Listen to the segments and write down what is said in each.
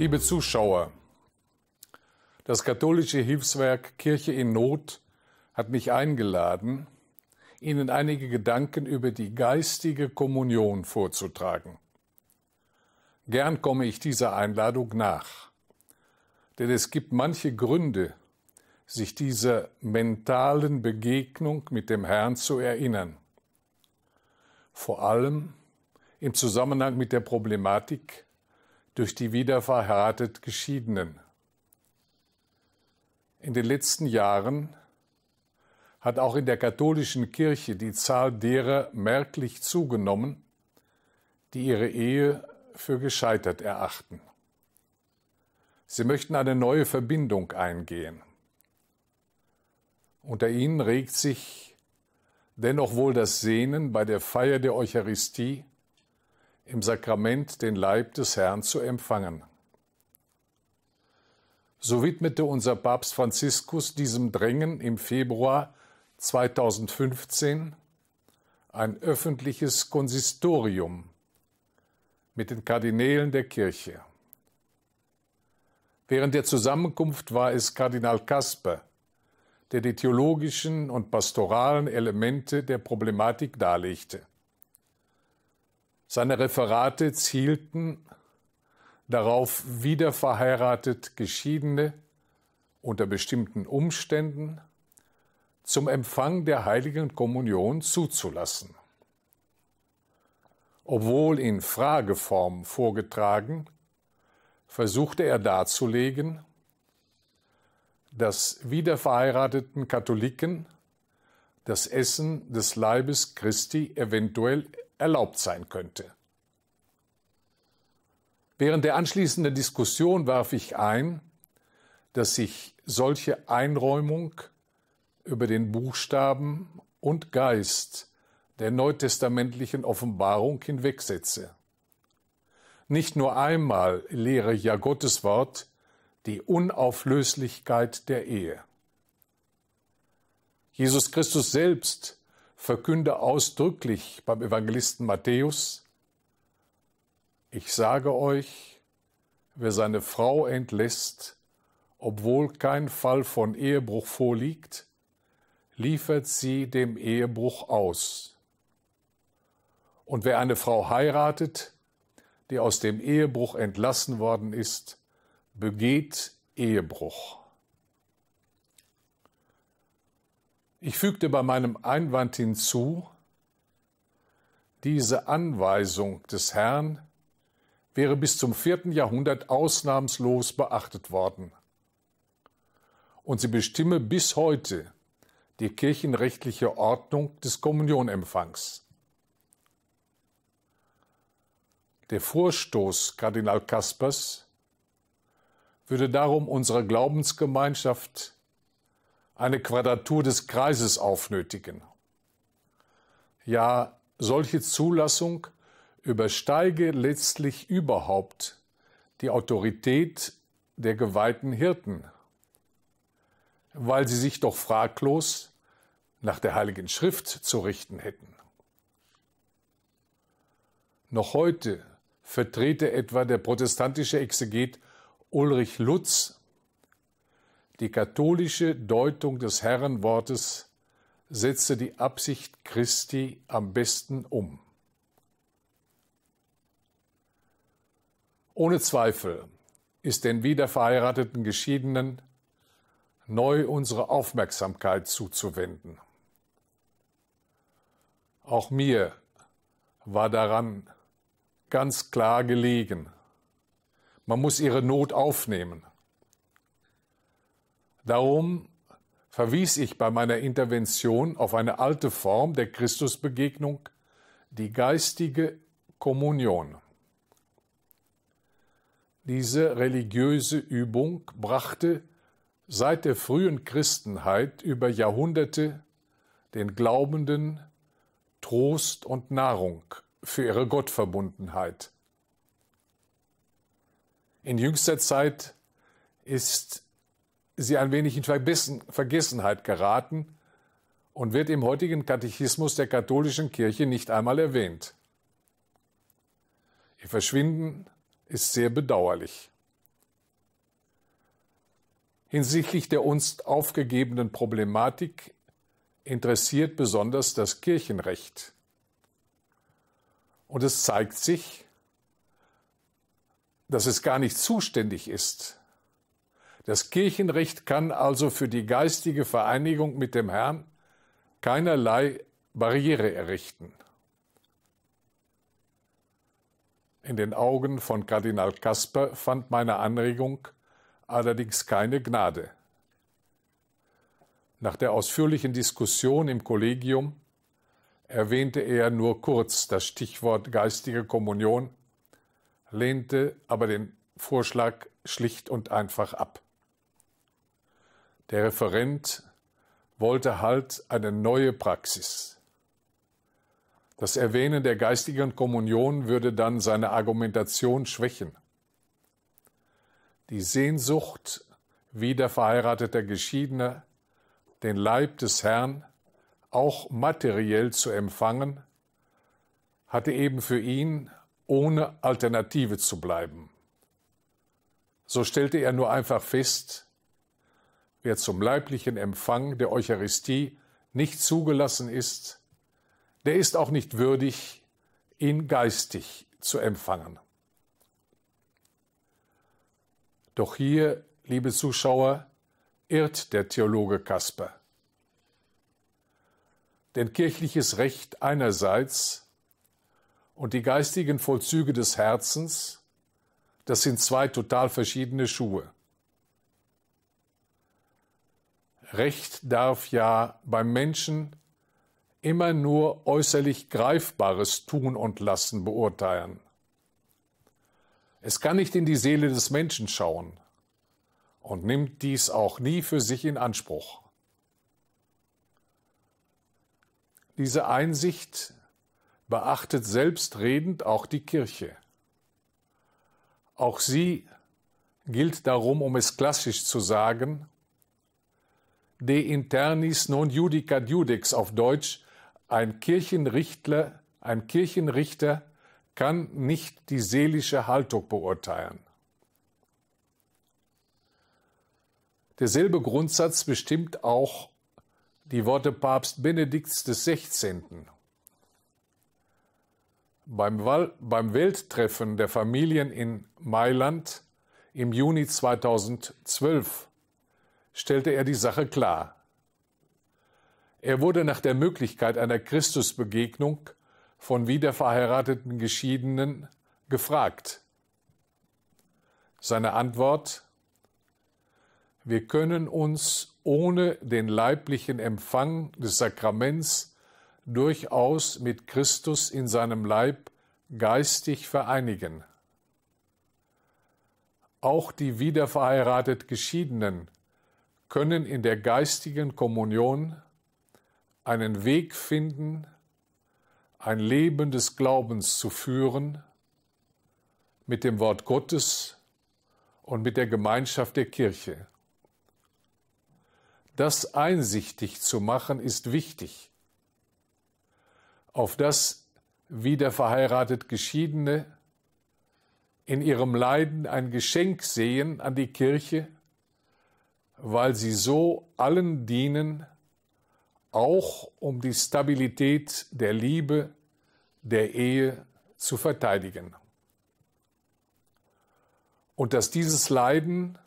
Liebe Zuschauer, das katholische Hilfswerk Kirche in Not hat mich eingeladen, Ihnen einige Gedanken über die geistige Kommunion vorzutragen. Gern komme ich dieser Einladung nach, denn es gibt manche Gründe, sich dieser mentalen Begegnung mit dem Herrn zu erinnern. Vor allem im Zusammenhang mit der Problematik durch die wiederverheiratet Geschiedenen. In den letzten Jahren hat auch in der katholischen Kirche die Zahl derer merklich zugenommen, die ihre Ehe für gescheitert erachten. Sie möchten eine neue Verbindung eingehen. Unter ihnen regt sich dennoch wohl das Sehnen, bei der Feier der Eucharistie im Sakrament den Leib des Herrn zu empfangen. So widmete unser Papst Franziskus diesem Drängen im Februar 2015 ein öffentliches Konsistorium mit den Kardinälen der Kirche. Während der Zusammenkunft war es Kardinal Kasper, der die theologischen und pastoralen Elemente der Problematik darlegte. Seine Referate zielten darauf, wiederverheiratet Geschiedene unter bestimmten Umständen zum Empfang der heiligen Kommunion zuzulassen. Obwohl in Frageform vorgetragen, versuchte er darzulegen, dass wiederverheirateten Katholiken das Essen des Leibes Christi eventuell erlaubt sein könnte. Während der anschließenden Diskussion warf ich ein, dass sich solche Einräumung über den Buchstaben und Geist der neutestamentlichen Offenbarung hinwegsetze. Nicht nur einmal lehre ja Gottes Wort die Unauflöslichkeit der Ehe. Jesus Christus selbst verkünde ausdrücklich beim Evangelisten Matthäus, ich sage euch, wer seine Frau entlässt, obwohl kein Fall von Ehebruch vorliegt, liefert sie dem Ehebruch aus. Und wer eine Frau heiratet, die aus dem Ehebruch entlassen worden ist, begeht Ehebruch. Ich fügte bei meinem Einwand hinzu, diese Anweisung des Herrn wäre bis zum vierten Jahrhundert ausnahmslos beachtet worden. Und sie bestimme bis heute die kirchenrechtliche Ordnung des Kommunionempfangs. Der Vorstoß Kardinal Kaspers würde darum unserer Glaubensgemeinschaft eine Quadratur des Kreises aufnötigen. Ja, solche Zulassung übersteige letztlich überhaupt die Autorität der geweihten Hirten, weil sie sich doch fraglos nach der Heiligen Schrift zu richten hätten. Noch heute vertrete etwa der protestantische Exeget Ulrich Lutz die katholische Deutung des Herrenwortes setze die Absicht Christi am besten um. Ohne Zweifel ist den wiederverheirateten Geschiedenen neu unsere Aufmerksamkeit zuzuwenden. Auch mir war daran ganz klar gelegen. Man muss ihre Not aufnehmen. Darum verwies ich bei meiner Intervention auf eine alte Form der Christusbegegnung, die geistige Kommunion. Diese religiöse Übung brachte seit der frühen Christenheit über Jahrhunderte den Glaubenden Trost und Nahrung für ihre Gottverbundenheit. In jüngster Zeit ist sie ein wenig in Vergessenheit geraten und wird im heutigen Katechismus der katholischen Kirche nicht einmal erwähnt. Ihr Verschwinden ist sehr bedauerlich. Hinsichtlich der uns aufgegebenen Problematik interessiert besonders das Kirchenrecht. Und es zeigt sich, dass es gar nicht zuständig ist. Das Kirchenrecht kann also für die geistige Vereinigung mit dem Herrn keinerlei Barriere errichten. In den Augen von Kardinal Kasper fand meine Anregung allerdings keine Gnade. Nach der ausführlichen Diskussion im Kollegium erwähnte er nur kurz das Stichwort geistige Kommunion, lehnte aber den Vorschlag schlicht und einfach ab. Der Referent wollte halt eine neue Praxis. Das Erwähnen der geistigen Kommunion würde dann seine Argumentation schwächen. Die Sehnsucht wiederverheirateter Geschiedener, den Leib des Herrn auch materiell zu empfangen, hatte eben für ihn ohne Alternative zu bleiben. So stellte er nur einfach fest, wer zum leiblichen Empfang der Eucharistie nicht zugelassen ist, der ist auch nicht würdig, ihn geistig zu empfangen. Doch hier, liebe Zuschauer, irrt der Theologe Kasper. Denn kirchliches Recht einerseits und die geistigen Vollzüge des Herzens, das sind zwei total verschiedene Schuhe. Recht darf ja beim Menschen immer nur äußerlich Greifbares tun und lassen beurteilen. Es kann nicht in die Seele des Menschen schauen und nimmt dies auch nie für sich in Anspruch. Diese Einsicht beachtet selbstredend auch die Kirche. Auch sie gilt darum, um es klassisch zu sagen, de internis non judicat judex auf Deutsch, ein Kirchenrichtler, ein Kirchenrichter kann nicht die seelische Haltung beurteilen. Derselbe Grundsatz bestimmt auch die Worte Papst Benedikts XVI. Beim, beim Welttreffen der Familien in Mailand im Juni 2012 stellte er die Sache klar. Er wurde nach der Möglichkeit einer Christusbegegnung von wiederverheirateten Geschiedenen gefragt. Seine Antwort Wir können uns ohne den leiblichen Empfang des Sakraments durchaus mit Christus in seinem Leib geistig vereinigen. Auch die wiederverheiratet Geschiedenen können in der geistigen Kommunion einen Weg finden, ein Leben des Glaubens zu führen mit dem Wort Gottes und mit der Gemeinschaft der Kirche. Das einsichtig zu machen ist wichtig auf das wieder verheiratet Geschiedene in ihrem Leiden ein Geschenk sehen an die Kirche, weil sie so allen dienen, auch um die Stabilität der Liebe, der Ehe zu verteidigen. Und dass dieses Leiden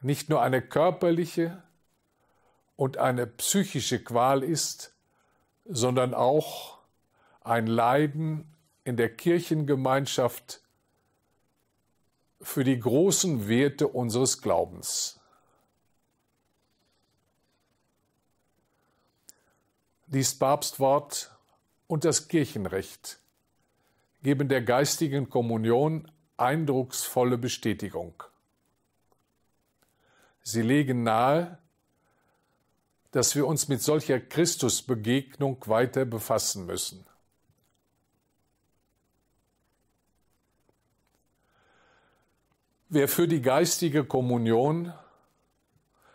nicht nur eine körperliche und eine psychische Qual ist, sondern auch ein Leiden in der Kirchengemeinschaft für die großen Werte unseres Glaubens. Dies Papstwort und das Kirchenrecht geben der geistigen Kommunion eindrucksvolle Bestätigung. Sie legen nahe, dass wir uns mit solcher Christusbegegnung weiter befassen müssen. Wer für die geistige Kommunion,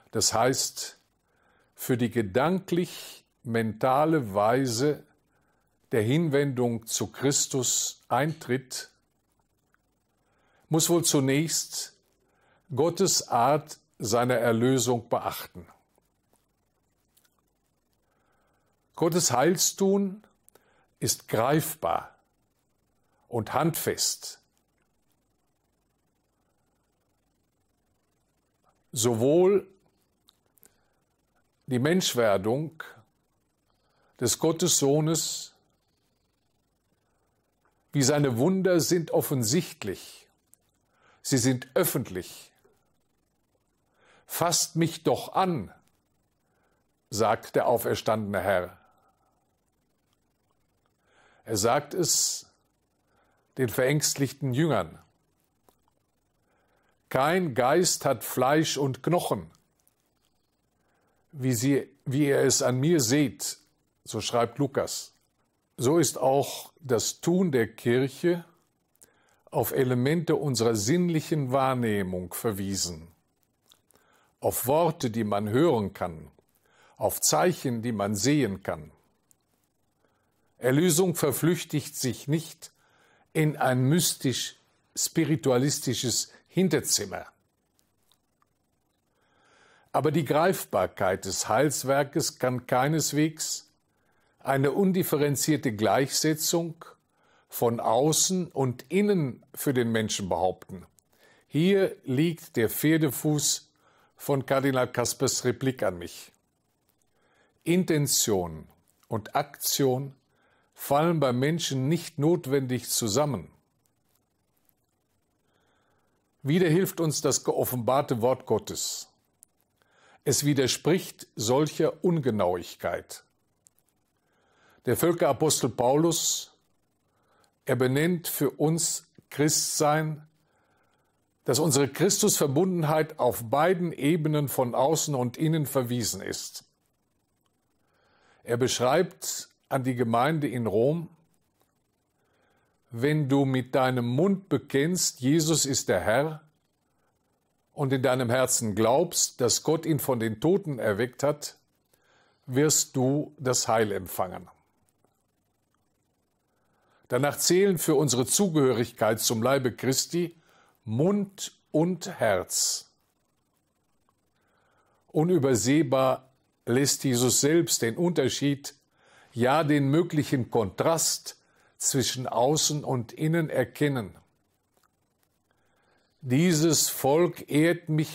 das heißt für die gedanklich-mentale Weise der Hinwendung zu Christus eintritt, muss wohl zunächst Gottes Art seiner Erlösung beachten. Gottes Heilstun ist greifbar und handfest. Sowohl die Menschwerdung des Gottessohnes wie seine Wunder sind offensichtlich, sie sind öffentlich. Fasst mich doch an, sagt der auferstandene Herr. Er sagt es den verängstlichten Jüngern. Kein Geist hat Fleisch und Knochen, wie, sie, wie ihr es an mir seht, so schreibt Lukas. So ist auch das Tun der Kirche auf Elemente unserer sinnlichen Wahrnehmung verwiesen, auf Worte, die man hören kann, auf Zeichen, die man sehen kann. Erlösung verflüchtigt sich nicht in ein mystisch spiritualistisches Hinterzimmer. Aber die Greifbarkeit des Heilswerkes kann keineswegs eine undifferenzierte Gleichsetzung von außen und innen für den Menschen behaupten. Hier liegt der Pferdefuß von Kardinal Kaspers Replik an mich. Intention und Aktion fallen beim Menschen nicht notwendig zusammen. Wieder hilft uns das geoffenbarte Wort Gottes. Es widerspricht solcher Ungenauigkeit. Der Völkerapostel Paulus, er benennt für uns Christsein, dass unsere Christusverbundenheit auf beiden Ebenen von außen und innen verwiesen ist. Er beschreibt an die Gemeinde in Rom, wenn du mit deinem Mund bekennst, Jesus ist der Herr, und in deinem Herzen glaubst, dass Gott ihn von den Toten erweckt hat, wirst du das Heil empfangen. Danach zählen für unsere Zugehörigkeit zum Leibe Christi Mund und Herz. Unübersehbar lässt Jesus selbst den Unterschied ja den möglichen Kontrast zwischen außen und innen erkennen. Dieses Volk ehrt mich